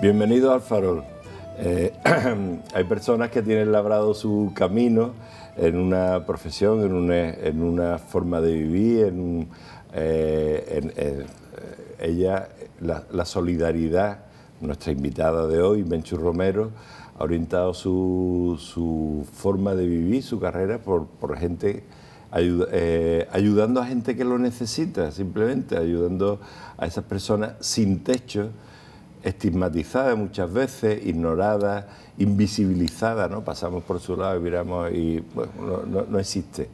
Bienvenido al Farol. Eh, hay personas que tienen labrado su camino en una profesión, en una, en una forma de vivir, en, eh, ella, la, solidaridad, nuestra invitada de hoy, Menchu Romero, ha orientado su, su forma de vivir, su carrera por, por gente eh, ayudando a gente que lo necesita, simplemente ayudando a esas personas sin techo estigmatizada muchas veces, ignorada, invisibilizada, ¿no? Pasamos por su lado y miramos y no, existe.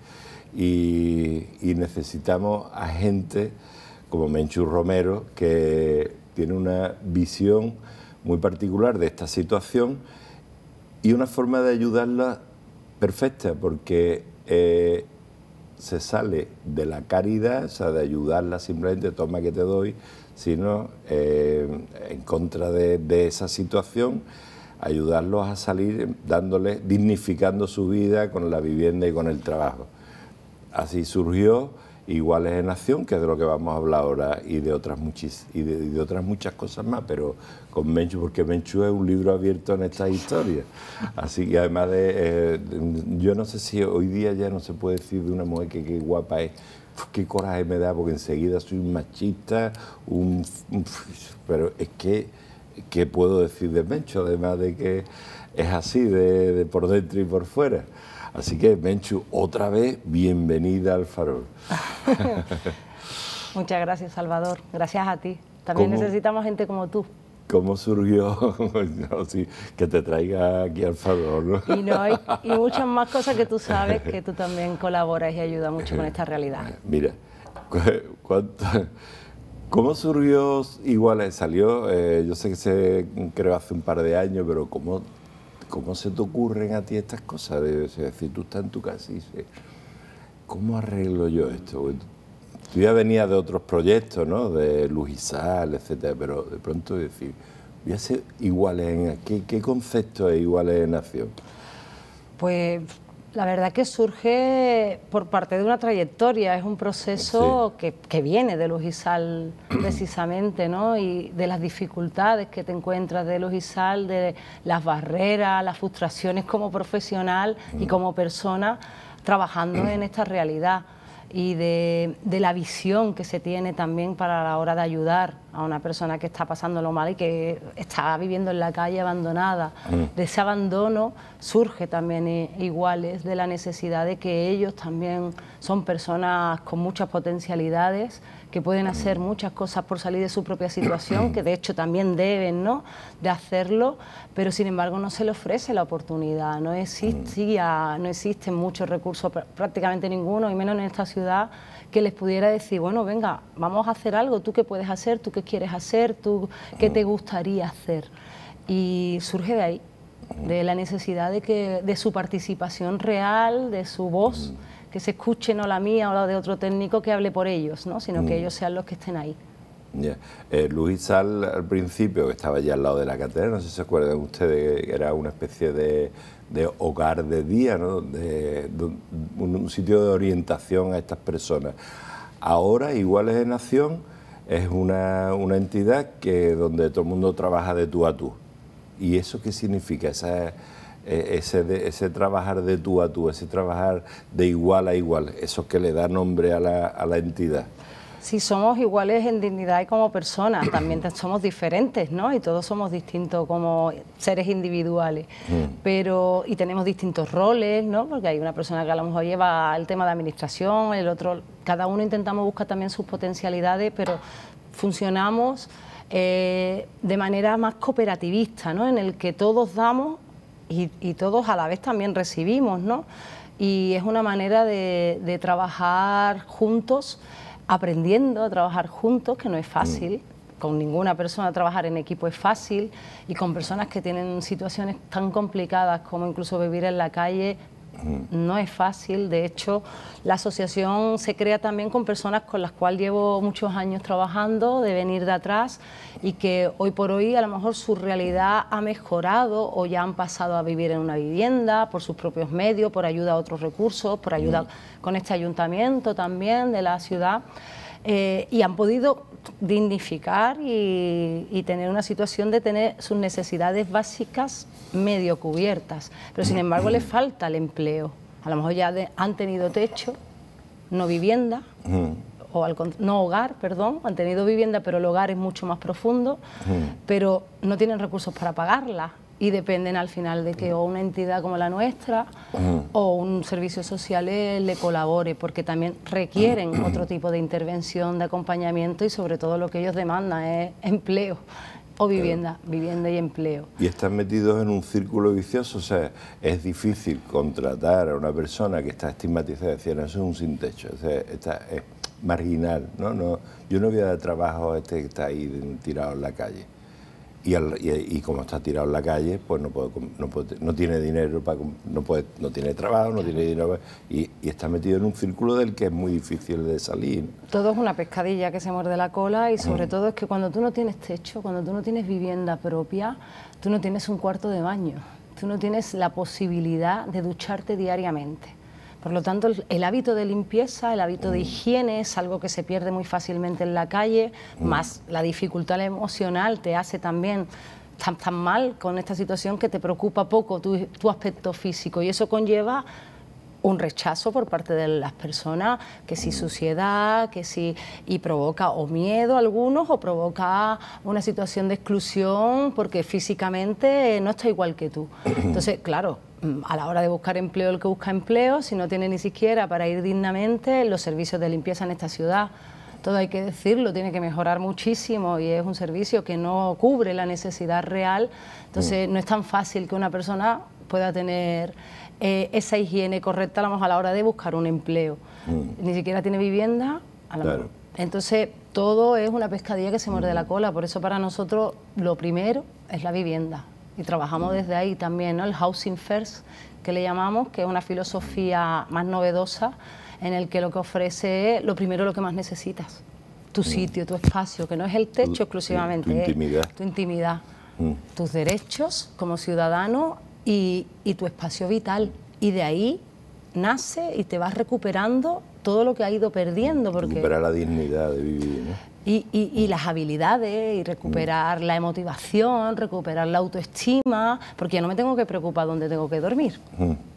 Y, necesitamos a gente como Menchu Romero, que tiene una visión muy particular de esta situación y una forma de ayudarla perfecta, porque eh, se sale de la caridad, o sea, de ayudarla simplemente, toma que te doy, sino eh, en contra de, esa situación, ayudarlos a salir dándoles, dignificando su vida con la vivienda y con el trabajo. Así surgió Iguales en Acción, que es de lo que vamos a hablar ahora, y de otras, muchis, y de, otras muchas cosas más, pero con Menchu, porque Menchu es un libro abierto en esta historia. Así que además de, eh, yo no sé si hoy día ya no se puede decir de una mujer que qué guapa es, qué coraje me da, porque enseguida soy un machista, un, pero es que, ¿qué puedo decir de Mencho? Además de que es así, de, por dentro y por fuera. Así que, Menchu, otra vez, bienvenida al farol. Muchas gracias, Salvador. Gracias a ti. También necesitamos gente como tú. ¿Cómo surgió que te traiga aquí al farol? Y, no, hay, y muchas más cosas que tú sabes que tú también colaboras y ayudas mucho con esta realidad. Mira, ¿cómo surgió igual Salió, eh, yo sé que se creó hace un par de años, pero ¿cómo, cómo se te ocurren a ti estas cosas? Es decir, tú estás en tu casa y dices, ¿cómo arreglo yo esto? Tú ya venías de otros proyectos, ¿no? De Lujizal, etcétera, pero de pronto decir, voy a ser iguales en... ¿Qué, qué concepto es iguales en acción? Pues la verdad que surge por parte de una trayectoria, es un proceso que, que, viene de Lujizal precisamente, ¿no? Y de las dificultades que te encuentras de Lujizal, de las barreras, las frustraciones como profesional y mm. como persona trabajando en esta realidad y de, la visión que se tiene también para la hora de ayudar a una persona que está pasándolo mal y que está viviendo en la calle abandonada. Mm. De ese abandono surge también iguales de la necesidad de que ellos también son personas con muchas potencialidades que pueden hacer muchas cosas por salir de su propia situación, que de hecho también deben ¿no? de hacerlo, pero sin embargo no se le ofrece la oportunidad, no existía, no existen muchos recursos, prácticamente ninguno, y menos en esta ciudad, que les pudiera decir, bueno, venga, vamos a hacer algo, tú qué puedes hacer, tú qué quieres hacer, tú qué te gustaría hacer. Y surge de ahí, de la necesidad de, que, de su participación real, de su voz que se escuche no la mía o la de otro técnico que hable por ellos, ¿no? sino que mm. ellos sean los que estén ahí. Eh, Luis Sal al principio, que estaba allá al lado de la catedral, no sé si se acuerdan ustedes, era una especie de, hogar de día, ¿no? de, un, sitio de orientación a estas personas. Ahora, Iguales de Nación es una, una entidad que donde todo el mundo trabaja de tú a tú. ¿Y eso qué significa? Esa, eh, ese, ese trabajar de tú a tú, ese trabajar de igual a igual, eso que le da nombre a la, a la entidad. Si somos iguales en dignidad y como personas, también somos diferentes, ¿no? Y todos somos distintos como seres individuales. Mm. Pero, y tenemos distintos roles, ¿no? Porque hay una persona que a lo mejor lleva el tema de administración, el otro, cada uno intentamos buscar también sus potencialidades, pero funcionamos eh, de manera más cooperativista, ¿no? En el que todos damos y, todos a la vez también recibimos, ¿no? Y es una manera de, trabajar juntos, aprendiendo a trabajar juntos, que no es fácil. Mm. Con ninguna persona trabajar en equipo es fácil y con personas que tienen situaciones tan complicadas como incluso vivir en la calle no es fácil, de hecho la asociación se crea también con personas con las cuales llevo muchos años trabajando, de venir de atrás y que hoy por hoy a lo mejor su realidad ha mejorado o ya han pasado a vivir en una vivienda por sus propios medios, por ayuda a otros recursos, por ayuda con este ayuntamiento también de la ciudad. Eh, y han podido dignificar y, tener una situación de tener sus necesidades básicas medio cubiertas. Pero sin embargo le falta el empleo. A lo mejor ya han tenido techo, no vivienda, o no hogar, perdón, han tenido vivienda, pero el hogar es mucho más profundo, pero no tienen recursos para pagarla y dependen al final de que o una entidad como la nuestra o un servicio social le colabore, porque también requieren otro tipo de intervención, de acompañamiento y sobre todo lo que ellos demandan es empleo o vivienda, vivienda y empleo. Y están metidos en un círculo vicioso, o sea, es difícil contratar a una persona que está estigmatizada, decir, eso es un sin techo, o sea, está, es marginal, ¿no? no Yo no voy a dar trabajo a este que está ahí tirado en la calle y, como está tirado en la calle, pues no, puede, no, tiene dinero, para, no, puede, no tiene trabajo, no tiene dinero y, está metido en un círculo del que es muy difícil de salir. Todo es una pescadilla que se muerde la cola y sobre mm. todo es que cuando tú no tienes techo, cuando tú no tienes vivienda propia, tú no tienes un cuarto de baño, tú no tienes la posibilidad de ducharte diariamente. Por lo tanto, el, hábito de limpieza, el hábito de higiene es algo que se pierde muy fácilmente en la calle, mm. más la dificultad emocional te hace también tan, tan mal con esta situación que te preocupa poco tu, tu aspecto físico y eso conlleva un rechazo por parte de las personas, que si mm. suciedad, que si y provoca o miedo a algunos o provoca una situación de exclusión porque físicamente no está igual que tú. Entonces, claro, a la hora de buscar empleo el que busca empleo, si no tiene ni siquiera para ir dignamente los servicios de limpieza en esta ciudad. Todo hay que decirlo, tiene que mejorar muchísimo y es un servicio que no cubre la necesidad real. Entonces mm. no es tan fácil que una persona pueda tener eh, esa higiene correcta a, la hora de buscar un empleo. Mm. Ni siquiera tiene vivienda. Entonces todo es una pescadilla que se muerde la cola. Por eso para nosotros lo primero es la vivienda y trabajamos desde ahí también, ¿no? el housing first, que le llamamos, que es una filosofía más novedosa en el que lo que ofrece es lo primero lo que más necesitas, tu mm. sitio, tu espacio, que no es el techo exclusivamente, tu intimidad, tu intimidad mm. tus derechos como ciudadano y, y tu espacio vital. Y de ahí nace y te vas recuperando todo lo que ha ido perdiendo. Porque... Recuperar la dignidad de vivir. ¿no? y, las habilidades y recuperar la motivación, recuperar la autoestima, porque ya no me tengo que preocupar dónde tengo que dormir,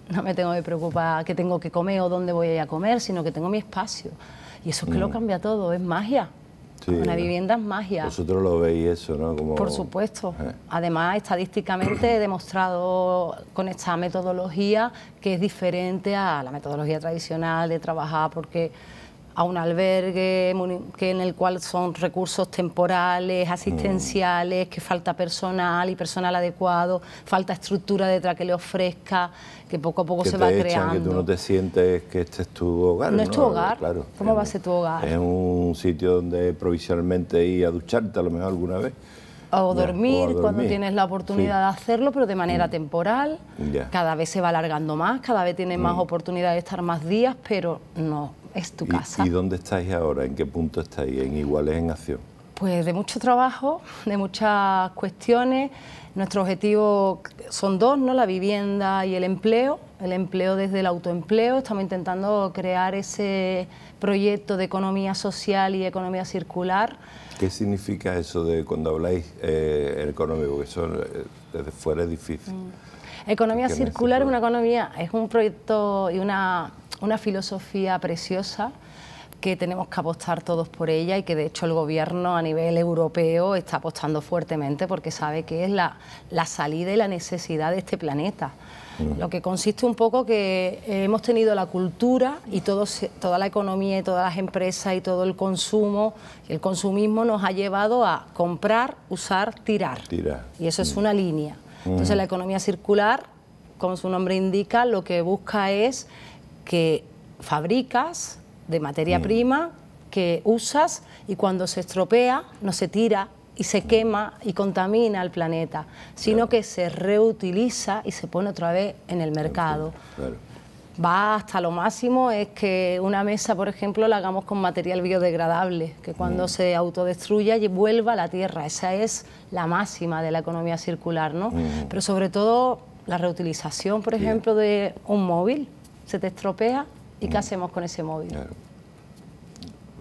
no me tengo que preocupar qué tengo que comer o dónde voy a ir a comer, sino que tengo mi espacio. Y eso es que lo cambia todo, es magia. Una vivienda es magia. Vosotros lo veis eso, ¿no? Por supuesto. Eh. Además, estadísticamente he demostrado con esta metodología que es diferente a la metodología tradicional de trabajar, porque a un albergue que en el cual son recursos temporales, asistenciales, que falta personal y personal adecuado, falta estructura detrás que le ofrezca, que poco a poco se va creando. Que tú no te sientes que este es tu hogar. No, es tu hogar. Claro. ¿Cómo va a ser tu hogar? Es un sitio donde provisionalmente ir a ducharte a lo mejor alguna vez. O dormir, cuando tienes la oportunidad de hacerlo, pero de manera mm. temporal. Cada vez se va alargando más, cada vez tienes más mm. oportunidad de estar más días, pero no es tu casa. ¿Y dónde estáis ahora? ¿En qué punto estáis? ¿En Iguales en Acción? Pues de mucho trabajo, de muchas cuestiones. Nuestro objetivo son dos, ¿no? la vivienda y el empleo. El empleo desde el autoempleo. Estamos intentando crear ese proyecto de economía social y economía circular. ¿Qué significa eso de cuando habláis eh, económico? Porque eso eh, desde fuera es difícil. Mm. Economía circular es una economía, es un proyecto y una una filosofía preciosa que tenemos que apostar todos por ella y que de hecho el gobierno a nivel europeo está apostando fuertemente porque sabe que es la, salida y la necesidad de este planeta. Mm. Lo que consiste un poco que hemos tenido la cultura y todo, toda la economía y todas las empresas y todo el consumo, el consumismo nos ha llevado a comprar, usar, tirar. Y eso es mm. una línea. Entonces mm. la economía circular, como su nombre indica, lo que busca es que fabricas de materia mm. prima, que usas y cuando se estropea no se tira y se quema y contamina al planeta, sino que se reutiliza y se pone otra vez en el mercado. Va hasta lo máximo, es que una mesa, por ejemplo, la hagamos con material biodegradable, que cuando mm. se autodestruya y vuelva a la tierra. Esa es la máxima de la economía circular, ¿no? Mm. Pero sobre todo la reutilización, por ejemplo, de un móvil se te estropea y ¿qué mm. hacemos con ese móvil?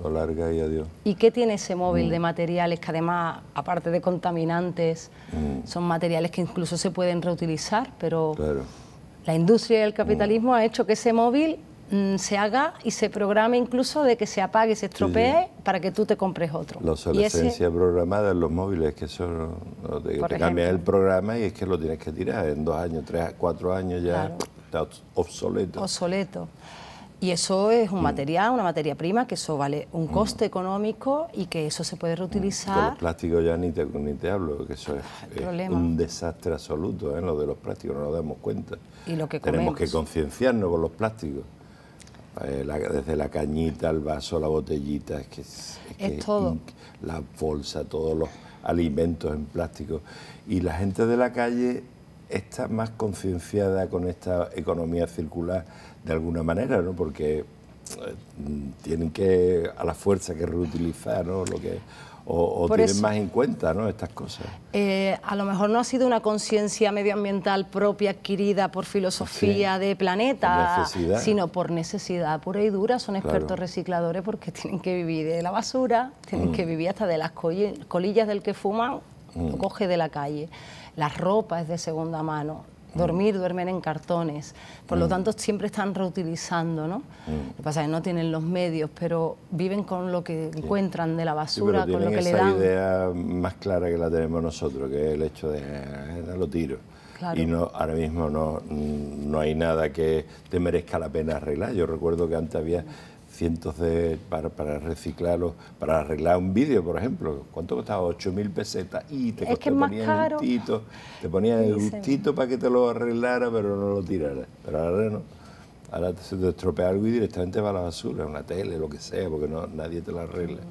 lo larga y adiós. ¿Y qué tiene ese móvil de materiales que además, aparte de contaminantes, son materiales que incluso se pueden reutilizar, pero la industria y el capitalismo ha hecho que ese móvil mm, se haga y se programe incluso de que se apague y se estropee para que tú te compres otro. La obsolescencia programada en los móviles, que eso te, cambias el programa y es que lo tienes que tirar en dos años, tres, cuatro años ya está obsoleto. Obsoleto. Y eso es un mm. material, una materia prima, que eso vale un mm. coste económico y que eso se puede reutilizar. Con los plásticos ya ni te, ni te hablo, que eso es, un desastre absoluto, ¿eh? lo de los plásticos, no nos damos cuenta. Y lo que Tenemos que concienciarnos con los plásticos. Eh, desde la cañita, el vaso, la botellita, es que es, todo. la bolsa, todos los alimentos en plástico. Y la gente de la calle está más concienciada con esta economía circular de alguna manera, ¿no? Porque eh, tienen que a la fuerza que reutilizar, ¿no? Lo que o, tienen más en cuenta ¿no? estas cosas. Eh, a lo mejor no ha sido una conciencia medioambiental propia adquirida por filosofía de planeta, sino por necesidad pura y dura. Son expertos recicladores porque tienen que vivir de la basura, tienen que mm. vivir hasta de las colillas del que fuman, lo mm. coge de la calle. La ropa es de segunda mano dormir, duermen en cartones. Por lo mm. tanto, siempre están reutilizando, ¿no? Mm. Lo que pasa es que no tienen los medios, pero viven con lo que encuentran de la basura, con lo que le dan. esa idea más clara que la tenemos nosotros, que es el hecho de eh, lo tiro. Y no, ahora mismo no, no hay nada que te merezca la pena arreglar. Yo recuerdo que antes había cientos de para, para reciclarlo, para arreglar un vídeo, por ejemplo. ¿Cuánto costaba? 8.000 pesetas. Y te, es que más caro. te ponían el gustito para que te lo arreglara, pero no lo tirara. Pero ahora no. Ahora se te estropea algo y directamente va a la basura, una tele, lo que sea, porque no, nadie te lo arregla.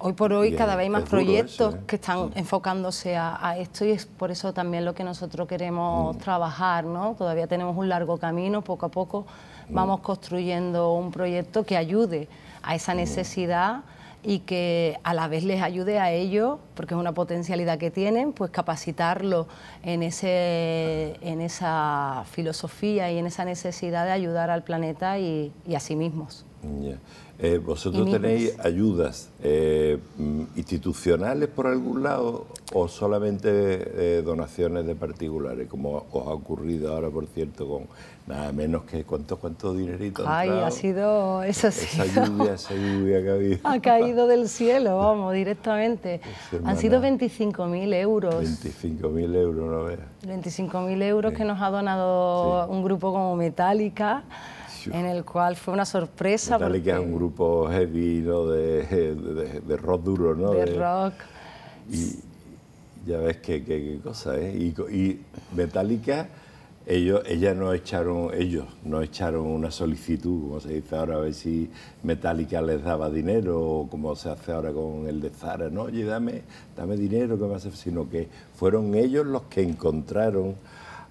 Hoy por hoy cada vez hay más proyectos ¿eh? que están enfocándose a, esto y es por eso también lo que nosotros queremos mm. trabajar, ¿no? Todavía tenemos un largo camino, poco a poco vamos construyendo un proyecto que ayude a esa necesidad y que a la vez les ayude a ellos, porque es una potencialidad que tienen, pues capacitarlo en, ese, en esa filosofía y en esa necesidad de ayudar al planeta y, a sí mismos. Eh, ¿Vosotros tenéis ayudas eh, institucionales por algún lado o solamente eh, donaciones de particulares, como os ha ocurrido ahora, por cierto, con nada menos que cuánto, cuánto dinerito? Ay, ha sido, eso sí. Esa lluvia, esa lluvia que ha habido. Ha caído del cielo, vamos, directamente. Han sido 25.000 euros. 25.000 euros, no veas. 25.000 euros que nos ha donado un grupo como Metallica en el cual fue una sorpresa. Metallica es un grupo heavy, ¿no? de, de, rock duro, ¿no? De, rock. Y ya ves qué, qué, cosa, ¿eh? Y, y Metallica, ellos, ellas no echaron, ellos no echaron una solicitud, como se dice ahora, a ver si Metallica les daba dinero, o como se hace ahora con el de Zara, no, oye, dame, dame dinero, ¿qué va a hacer? Sino que fueron ellos los que encontraron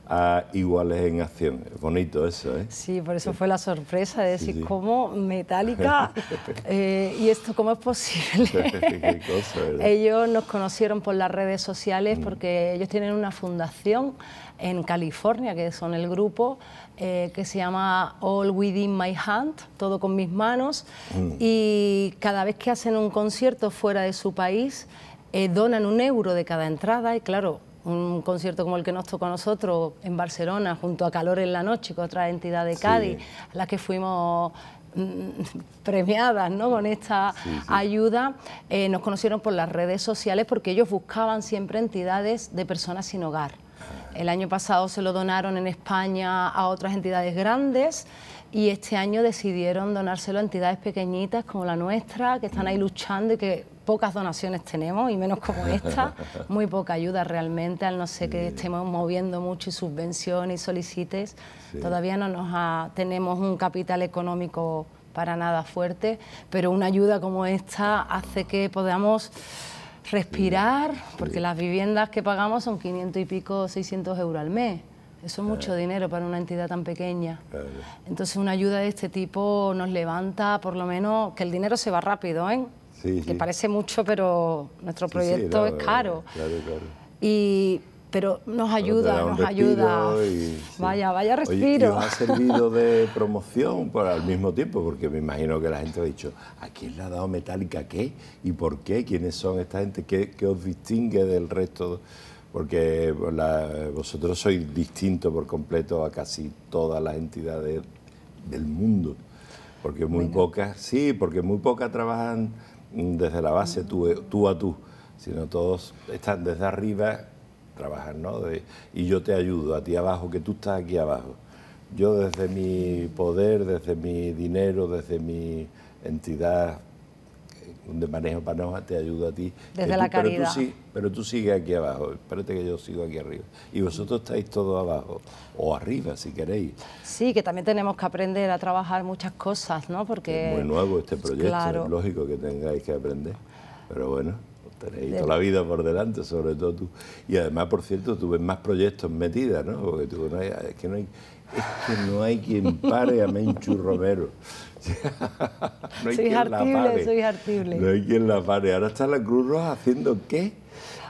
a iguales en acción. Es bonito eso, ¿eh? Sí, por eso fue la sorpresa de decir, ¿cómo Metallica? Eh, ¿Y esto cómo es posible? Qué cosa, ellos nos conocieron por las redes sociales mm. porque ellos tienen una fundación en California, que son el grupo, eh, que se llama All Within My Hand, todo con mis manos, mm. y cada vez que hacen un concierto fuera de su país, eh, donan un euro de cada entrada y claro, un concierto como el que nos tocó a nosotros en Barcelona, junto a Calor en la Noche, con otra entidad de Cádiz, a la que fuimos mm, premiadas ¿no? con esta ayuda, eh, nos conocieron por las redes sociales porque ellos buscaban siempre entidades de personas sin hogar. Ah. El año pasado se lo donaron en España a otras entidades grandes y este año decidieron donárselo a entidades pequeñitas como la nuestra, que están ahí luchando y que pocas donaciones tenemos y menos como esta, muy poca ayuda realmente, al no ser que estemos moviendo mucho y subvenciones y solicites, todavía no nos tenemos un capital económico para nada fuerte, pero una ayuda como esta hace que podamos respirar, porque las viviendas que pagamos son 500 y pico, 600 euros al mes. Eso es mucho dinero para una entidad tan pequeña. Entonces una ayuda de este tipo nos levanta, por lo menos, que el dinero se va rápido, ¿eh? Que parece mucho, pero nuestro proyecto es caro. Y pero nos ayuda, nos ayuda. Vaya, vaya respiro. Oye, ¿y os ha servido de promoción por al mismo tiempo? Porque me imagino que la gente ha dicho, ¿a quién le ha dado Metallica qué? ¿Y por qué? ¿Quiénes son esta gente? ¿Qué, os distingue del resto? Porque vosotros sois distintos por completo a casi todas las entidades del mundo. Porque muy pocas, sí, porque muy pocas trabajan desde la base tú, a tú, sino todos están desde arriba trabajar, ¿no? y yo te ayudo a ti abajo, que tú estás aquí abajo. Yo desde mi poder, desde mi dinero, desde mi entidad de manejo panoja te ayudo a ti. Desde la caridad. Pero tú, pero tú sigues aquí abajo, espérate que yo sigo aquí arriba. Y vosotros estáis todos abajo, o arriba si queréis. Sí, que también tenemos que aprender a trabajar muchas cosas, ¿no? Porque... Es muy nuevo este proyecto, es lógico que tengáis que aprender, pero bueno tenéis toda la vida por delante, sobre todo tú. Y además, por cierto, tú ves más proyectos metidas, ¿no? Porque tú, no hay, es, que no hay, es que no hay quien pare a Menchu Romero. no hay soy quien la pare. soy artible. No hay quien la pare. Ahora está la Cruz Roja haciendo qué?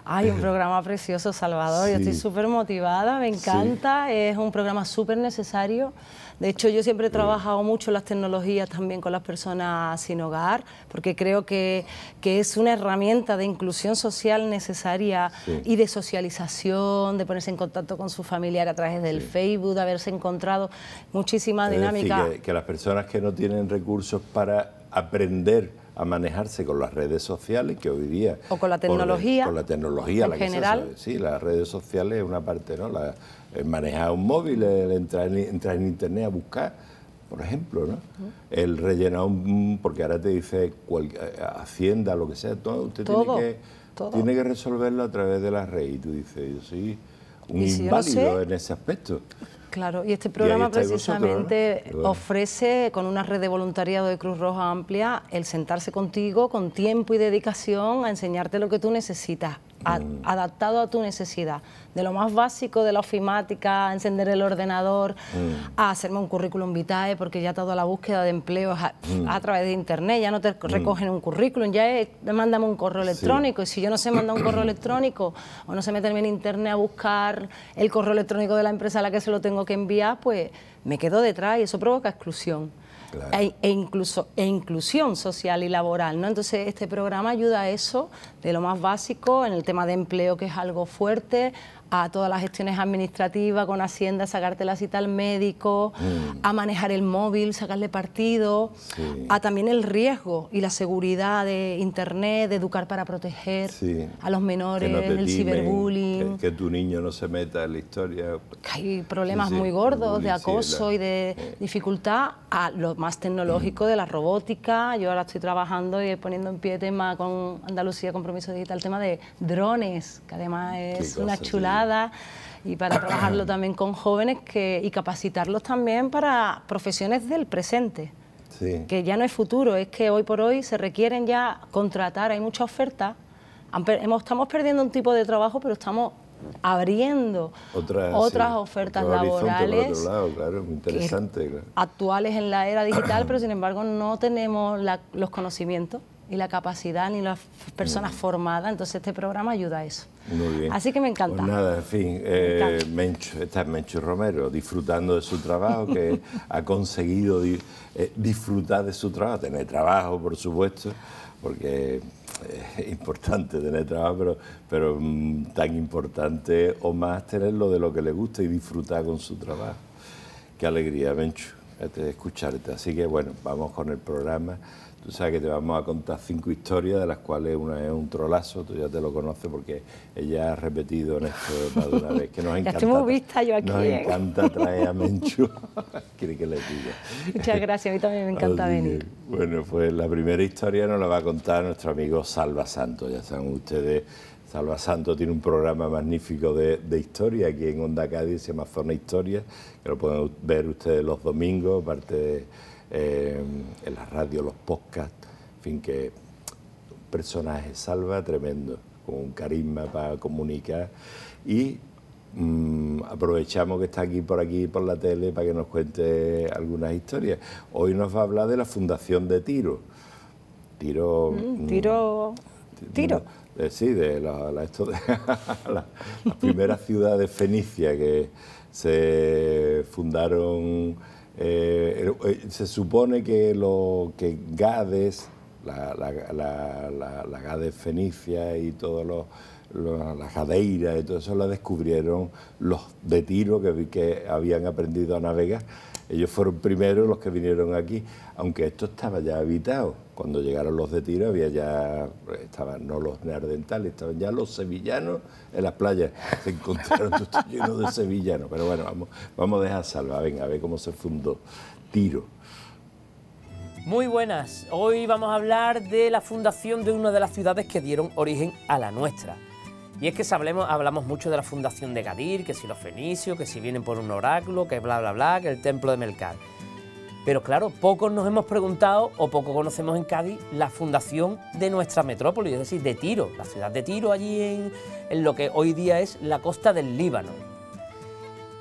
Hay un programa precioso, Salvador. Yo estoy súper motivada, me encanta. Es un programa súper necesario. De hecho, yo siempre he trabajado mucho las tecnologías también con las personas sin hogar, porque creo que, que es una herramienta de inclusión social necesaria y de socialización, de ponerse en contacto con su familiar a través del Facebook, de haberse encontrado muchísima dinámica. que, las personas que no tienen recursos para aprender a manejarse con las redes sociales que hoy día o con la tecnología con la tecnología en general. sí las redes sociales es una parte no la, manejar un móvil, el entrar, en, entrar en internet a buscar, por ejemplo, ¿no? El rellenar un, porque ahora te dice Hacienda, lo que sea, todo, usted tiene, que, tiene que resolverlo a través de la red. Y tú dices, yo soy un inválido en ese aspecto. Claro, y este programa precisamente ofrece, con una red de voluntariado de Cruz Roja amplia, el sentarse contigo con tiempo y dedicación a enseñarte lo que tú necesitas, mm. adaptado a tu necesidad de lo más básico de la ofimática, encender el ordenador, mm. a hacerme un currículum vitae, porque ya toda la búsqueda de empleo es mm. a, través de internet, ya no te mm. recogen un currículum, ya es, mándame un correo electrónico, y si yo no sé mandar un correo electrónico o no sé meterme en internet a buscar el correo electrónico de la empresa a la que se lo tengo que enviar, pues me quedo detrás y eso provoca exclusión. E, e, incluso, e inclusión social y laboral. ¿no? Entonces, este programa ayuda a eso, de lo más básico, en el tema de empleo, que es algo fuerte, a todas las gestiones administrativas con Hacienda, sacarte la cita al médico, mm. a manejar el móvil, sacarle partido, a también el riesgo y la seguridad de Internet, de educar para proteger a los menores, el ciberbullying. Que, tu niño no se meta en la historia. hay problemas muy gordos de acoso y de dificultad, a lo más tecnológico de la robótica. Yo ahora estoy trabajando y poniendo en pie tema con Andalucía Compromiso Digital, el tema de drones, que además es una chulada y para trabajarlo también con jóvenes que, y capacitarlos también para profesiones del presente. Que ya no es futuro, es que hoy por hoy se requieren ya contratar, hay mucha oferta. Estamos perdiendo un tipo de trabajo, pero estamos abriendo otras, ofertas laborales actuales en la era digital, pero sin embargo no tenemos los conocimientos y la capacidad ni las personas formadas, entonces este programa ayuda a eso. Muy bien. Así que me encanta. Pues nada, en fin, eh, Mencho, está Mencho Romero disfrutando de su trabajo, que ha conseguido eh, disfrutar de su trabajo, tener trabajo, por supuesto, porque es importante tener trabajo, pero, pero mm, tan importante o más tenerlo de lo que le gusta y disfrutar con su trabajo. Qué alegría, Mencho, escucharte. Así que bueno, vamos con el programa. Tú sabes que te vamos a contar cinco historias, de las cuales una es un trolazo, tú ya te lo conoces porque ella ha repetido en esto más de una vez. Que nos encanta, ya vista yo aquí. Nos ¿eh? encanta traer a Menchu. Quiere que le diga. Muchas gracias, a mí también me encanta venir. bueno, pues la primera historia nos la va a contar nuestro amigo Salva Santos. Ya saben ustedes, Salva Santos tiene un programa magnífico de, historia aquí en Onda Cádiz, se llama Zona Historia, que lo pueden ver ustedes los domingos, aparte de eh, en la radio, los podcasts, en fin, que un personaje salva tremendo, con un carisma para comunicar y mm, aprovechamos que está aquí por aquí por la tele para que nos cuente algunas historias. Hoy nos va a hablar de la Fundación de Tiro. Tiro. Mm, mm, tiro. Tiro. sí, de la, esto de la, las primeras ciudades fenicias que se fundaron. Eh, eh, se supone que, lo, que Gades, la, la, Gades fenicia y todos los la jadeira y todo eso la descubrieron los de Tiro que, que habían aprendido a navegar ellos fueron primeros los que vinieron aquí, aunque esto estaba ya habitado. Cuando llegaron los de Tiro había ya, estaban no los neardentales, estaban ya los sevillanos en las playas. Se encontraron todo lleno de sevillanos. Pero bueno, vamos, vamos a dejar salva, venga, a ver cómo se fundó Tiro. Muy buenas, hoy vamos a hablar de la fundación de una de las ciudades que dieron origen a la nuestra. Y es que hablemos, hablamos mucho de la fundación de Gadir, que si los fenicios, que si vienen por un oráculo, que bla, bla, bla, que el templo de Melcar. Pero claro, pocos nos hemos preguntado o poco conocemos en Cádiz la fundación de nuestra metrópoli, es decir, de Tiro, la ciudad de Tiro, allí en, en lo que hoy día es la costa del Líbano.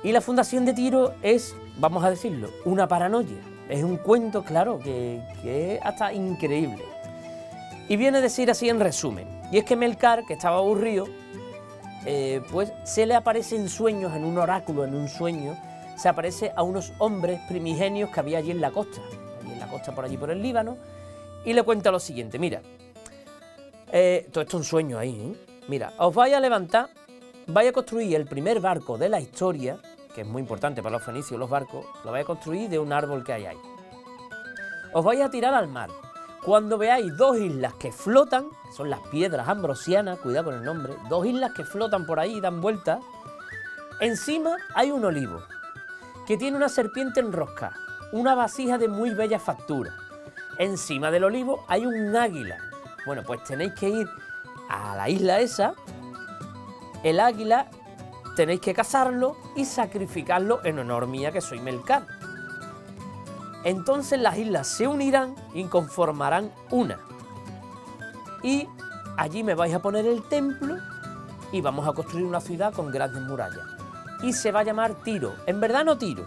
Y la fundación de Tiro es, vamos a decirlo, una paranoia. Es un cuento, claro, que, que es hasta increíble. Y viene a decir así en resumen. Y es que Melcar, que estaba aburrido, eh, pues se le aparece en sueños, en un oráculo, en un sueño, se aparece a unos hombres primigenios que había allí en la costa, allí en la costa por allí por el Líbano, y le cuenta lo siguiente, mira, eh, todo esto es un sueño ahí, ¿eh? mira, os vais a levantar, vais a construir el primer barco de la historia, que es muy importante para los fenicios los barcos, lo vais a construir de un árbol que hay ahí. Os vais a tirar al mar, cuando veáis dos islas que flotan, son las piedras ambrosianas, cuidado con el nombre, dos islas que flotan por ahí y dan vueltas, encima hay un olivo que tiene una serpiente enroscada, una vasija de muy bella factura. Encima del olivo hay un águila. Bueno, pues tenéis que ir a la isla esa, el águila tenéis que cazarlo y sacrificarlo en honor mía que soy Melcar entonces las islas se unirán y conformarán una. Y allí me vais a poner el templo y vamos a construir una ciudad con grandes murallas. Y se va a llamar Tiro. En verdad no Tiro.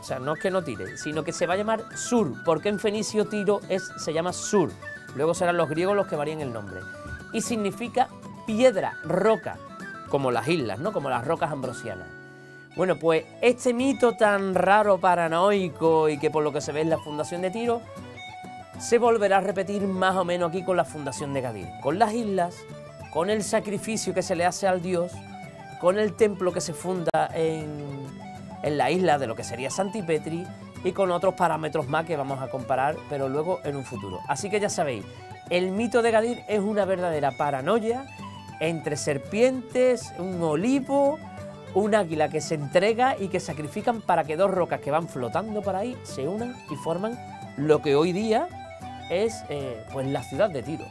O sea, no es que no tire, sino que se va a llamar Sur, porque en fenicio Tiro es, se llama Sur. Luego serán los griegos los que varían el nombre. Y significa piedra, roca, como las islas, ¿no? Como las rocas ambrosianas. Bueno, pues este mito tan raro, paranoico y que por lo que se ve es la fundación de Tiro, se volverá a repetir más o menos aquí con la fundación de Gadir, con las islas, con el sacrificio que se le hace al dios, con el templo que se funda en, en la isla de lo que sería Santipetri y con otros parámetros más que vamos a comparar, pero luego en un futuro. Así que ya sabéis, el mito de Gadir es una verdadera paranoia entre serpientes, un olivo, un águila que se entrega y que sacrifican para que dos rocas que van flotando por ahí se unan y forman lo que hoy día es eh, pues la ciudad de Tiro.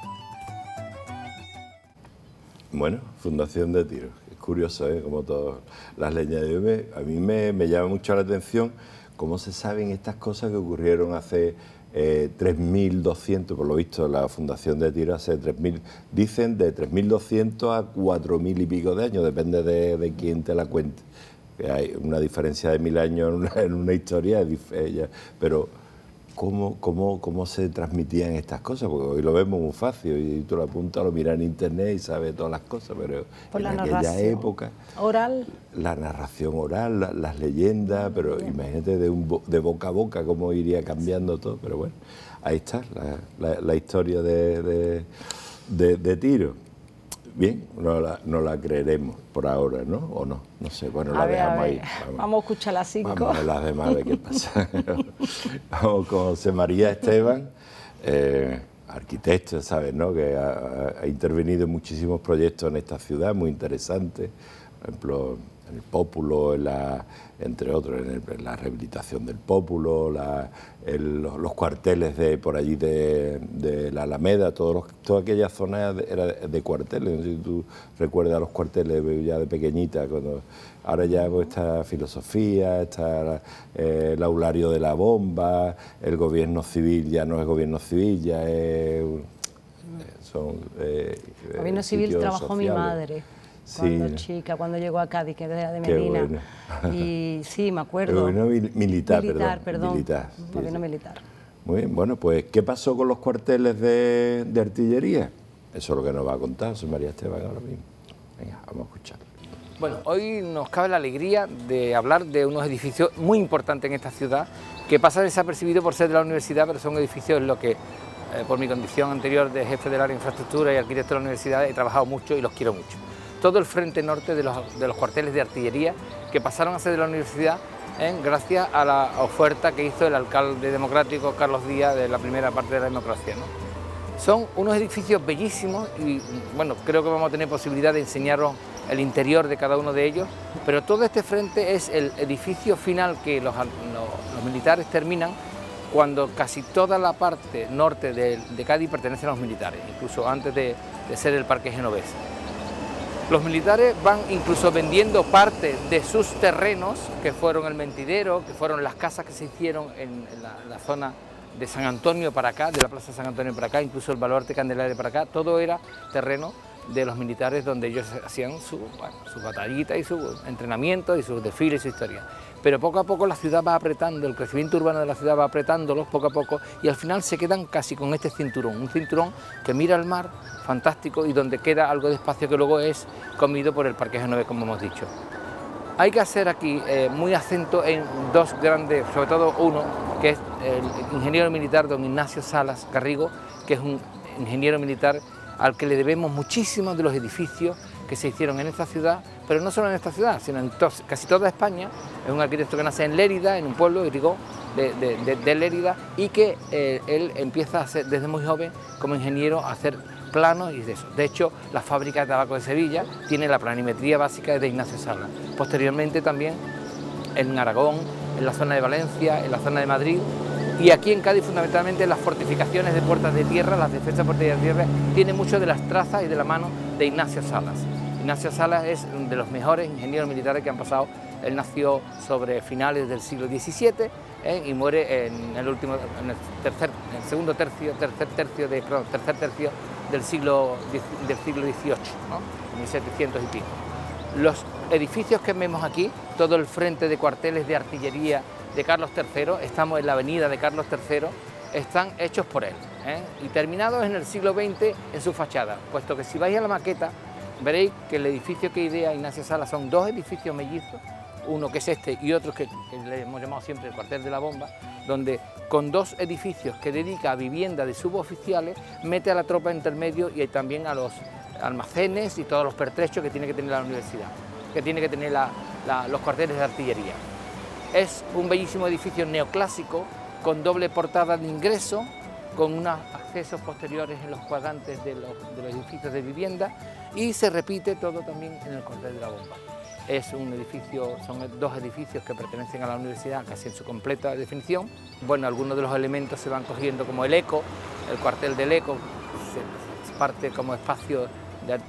Bueno, Fundación de Tiro. Es curioso, ¿eh? Como todas las leñas de A mí me, me llama mucho la atención cómo se saben estas cosas que ocurrieron hace 3.200, eh, por lo visto, la fundación de Tiro hace 3.000, dicen de 3.200 a 4.000 y pico de años, depende de, de quién te la cuente. Hay una diferencia de mil años en una, en una historia, pero cómo, cómo, cómo se transmitían estas cosas, porque hoy lo vemos muy fácil, y tú lo apuntas, lo miras en internet y sabes todas las cosas, pero en aquella época... Oral. La narración oral, las leyendas, pero imagínate de, un, de boca a boca cómo iría cambiando todo, pero bueno, ahí está la, historia de, de, de Tiro. Bien, no la, no la creeremos por ahora, ¿no? ¿O no? No sé, bueno, la dejamos ahí. Vamos. a escuchar las cinco. Vamos a ver las demás, de qué pasa. vamos con José María Esteban, eh, arquitecto, ¿sabes? No? Que ha, intervenido en muchísimos proyectos en esta ciudad, muy interesantes. Por ejemplo, el Pópulo, en la, entre otros, en, la rehabilitación del Pópulo, los, cuarteles de por allí de, la Alameda, todos toda aquella zona era de, cuarteles. No sé si tú recuerdas los cuarteles ya de pequeñita, cuando ahora ya pues, está filosofía, está eh, el aulario de la bomba, el gobierno civil ya no es gobierno civil, ya es... Son, eh, gobierno civil trabajó mi madre cuando chica, cuando llegó a Cádiz, que era de Medina. Y sí, me acuerdo. El gobierno militar, militar perdón. Militar, gobierno militar. Muy bien, bueno, pues ¿qué pasó con los cuarteles de, artillería? Eso es lo que nos va a contar José María Esteban ahora mismo. Venga, vamos a escuchar. Bueno, hoy nos cabe la alegría de hablar de unos edificios muy importantes en esta ciudad que pasan desapercibidos por ser de la universidad, pero son edificios en los que, eh, por mi condición anterior de jefe del área de infraestructura y arquitecto de la universidad, he trabajado mucho y los quiero mucho. Todo el frente norte de los, cuarteles de artillería que pasaron a ser de la universidad ¿eh? gracias a la oferta que hizo el alcalde democrático Carlos Díaz de la primera parte de la democracia. Son unos edificios bellísimos y bueno, creo que vamos a tener posibilidad de enseñaros el interior de cada uno de ellos, pero todo este frente es el edificio final que los, militares terminan cuando casi toda la parte norte de, Cádiz pertenece a los militares, incluso antes de, ser el Parque Genovés. Los militares van incluso vendiendo parte de sus terrenos, que fueron el mentidero, que fueron las casas que se hicieron en, la, zona de San Antonio para acá, de la Plaza San Antonio para acá, incluso el Baluarte Candelaria para acá, todo era terreno de los militares donde ellos hacían su, su batallita y su entrenamiento y sus desfiles y su historia. Pero poco a poco la ciudad va apretando, el crecimiento urbano de la ciudad va apretándolos poco a poco y al final se quedan casi con este cinturón, un cinturón que mira al mar, fantástico, y donde queda algo de espacio que luego es comido por el Parque Genove, como hemos dicho. Hay que hacer aquí eh, muy acento en dos grandes, sobre todo uno, que es el ingeniero militar don Ignacio Salas Garrigo, que es un ingeniero militar al que le debemos muchísimos de los edificios que se hicieron en esta ciudad, pero no solo en esta ciudad, sino en casi toda España. Es un arquitecto que nace en Lérida, en un pueblo, Irigó, de, Lérida, y que eh, él empieza a ser, desde muy joven como ingeniero a hacer planos y de eso. De hecho, la fábrica de tabaco de Sevilla tiene la planimetría básica de Ignacio Sala. Posteriormente también en Aragón, en la zona de Valencia, en la zona de Madrid, y aquí en Cádiz fundamentalmente las fortificaciones de puertas de tierra, las defensas de puertas de tierra, tiene mucho de las trazas y de la mano de Ignacio Salas. Ignacio Salas es de los mejores ingenieros militares que han pasado. Él nació sobre finales del siglo XVII ¿eh? y muere en el último, en el, tercer, el segundo tercio, tercer tercio de, tercer tercio del siglo del siglo XVIII, ¿no? 1700 y pico. Los edificios que vemos aquí, todo el frente de cuarteles de artillería de Carlos III, estamos en la avenida de Carlos III, están hechos por él ¿eh? y terminados en el siglo XX en su fachada, puesto que si vais a la maqueta veréis que el edificio que idea Ignacio Sala son dos edificios mellizos, uno que es este y otro que, le hemos llamado siempre el cuartel de la bomba, donde con dos edificios que dedica a vivienda de suboficiales, mete a la tropa intermedio y también a los almacenes y todos los pertrechos que tiene que tener la universidad, que tiene que tener los cuarteles de artillería. Es un bellísimo edificio neoclásico con doble portada de ingreso, con unos accesos posteriores en los cuadrantes de los, edificios de vivienda y se repite todo también en el cuartel de la bomba. Es un edificio, son dos edificios que pertenecen a la universidad casi en su completa definición. Bueno, algunos de los elementos se van cogiendo como el eco, el cuartel del eco, se, parte como espacio de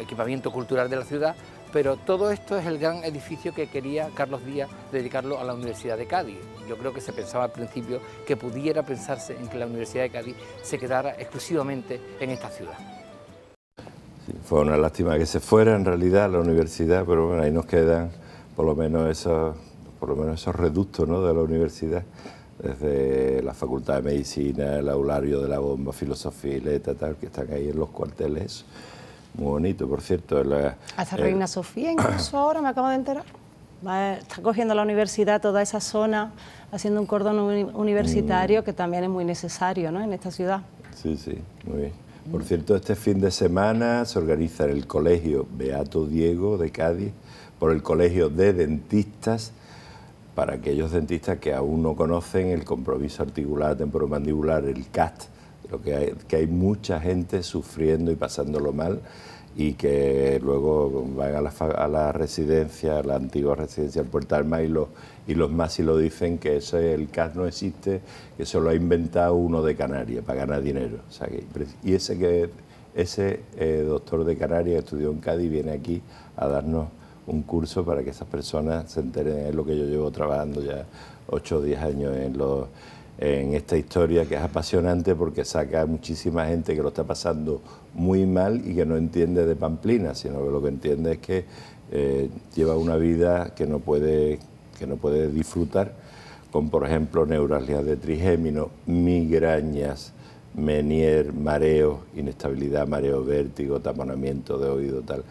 equipamiento cultural de la ciudad, pero todo esto es el gran edificio que quería Carlos Díaz dedicarlo a la Universidad de Cádiz. Yo creo que se pensaba al principio que pudiera pensarse en que la Universidad de Cádiz se quedara exclusivamente en esta ciudad. Fue una lástima que se fuera en realidad la universidad, pero bueno, ahí nos quedan por lo menos esos, por lo menos esos reductos ¿no? de la universidad, desde la Facultad de Medicina, el Aulario de la Bomba, Filosofía y Letra, tal, que están ahí en los cuarteles muy bonito, por cierto. La, Hasta Reina Sofía, incluso ahora me acabo de enterar. está cogiendo la universidad toda esa zona, haciendo un cordón universitario mm. que también es muy necesario ¿no? en esta ciudad. Sí, sí, muy bien. Por cierto, este fin de semana se organiza en el Colegio Beato Diego de Cádiz por el Colegio de Dentistas para aquellos dentistas que aún no conocen el compromiso articular temporomandibular, el CAT, lo que hay, que hay mucha gente sufriendo y pasándolo mal y que luego van a la, a la residencia, a la antigua residencia del Puerto Alma y los, y los más y lo dicen que ese, el CAS no existe, que eso lo ha inventado uno de Canarias para ganar dinero. y ese, que, ese eh, doctor de Canarias que estudió en Cádiz viene aquí a darnos un curso para que esas personas se enteren, es lo que yo llevo trabajando ya 8 o 10 años en los en esta historia que es apasionante porque saca a muchísima gente que lo está pasando muy mal y que no entiende de Pamplina, sino que lo que entiende es que eh, lleva una vida que no puede, que no puede disfrutar, con por ejemplo neuralgias de trigémino, migrañas, Menier, mareo, inestabilidad, mareo, vértigo, taponamiento de oído, tal.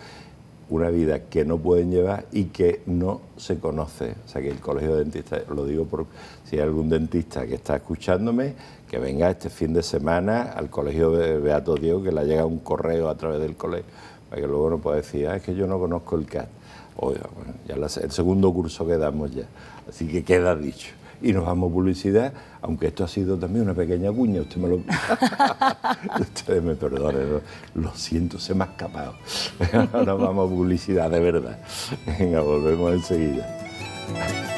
Una vida que no pueden llevar y que no se conoce. O sea que el colegio de dentistas, lo digo por si hay algún dentista que está escuchándome, que venga este fin de semana al colegio de Beato Diego, que le llega un correo a través del colegio, para que luego no pueda decir, ah, es que yo no conozco el CAT. Oiga, bueno, ya el segundo curso que damos ya. Así que queda dicho y nos vamos a publicidad, aunque esto ha sido también una pequeña cuña, usted me lo... Ustedes me perdonen, lo, siento, se me ha escapado. Ahora vamos a publicidad, de verdad. Venga, volvemos enseguida.